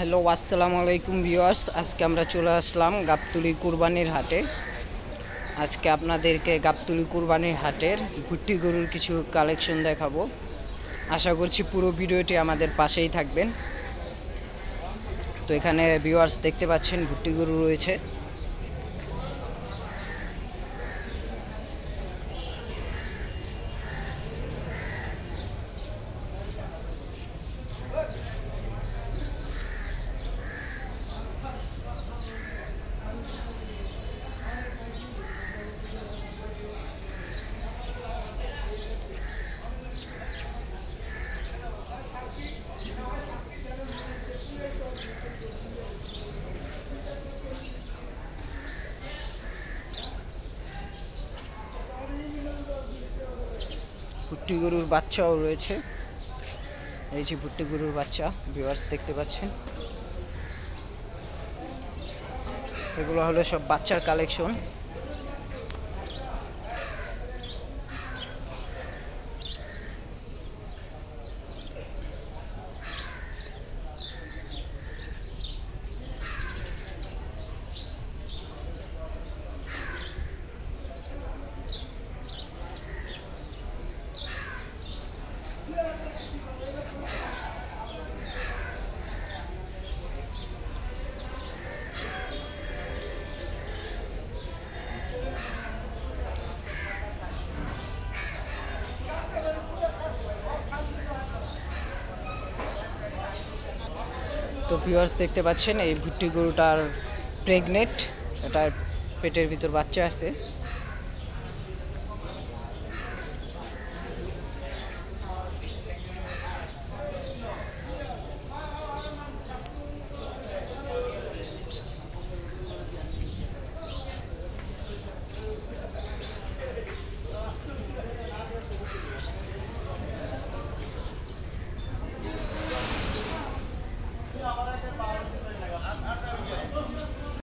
Hello, আসসালামু আলাইকুম viewers. আজকে আমরা চলে আসলাম গাবতুলি কুরবানির হাটে। আজকে আপনাদেরকে গাবতুলি কুরবানির হাটের ভুট্টি গরুর কিছু কালেকশন দেখাবো। আশা করছি পুরো ভিডিওটি আমাদের পাশেই থাকবেন। তো এখানে ভিউয়ার্স দেখতে পাচ্ছেন ভুট্টি গরু রয়েছে। ভুট্টি গরুর বাচ্চাও রয়েছে। এই যে ভুট্টি গরুর বাচ্চা ভিউয়ার্স দেখতে পাচ্ছেন। এগুলো হলো সব বাচ্চার কালেকশন তো ভিউয়ার্স দেখতে পাচ্ছেন এই ভুট্টি গরুটার প্রেগনেন্ট এটার পেটের ভিতর বাচ্চা আছে।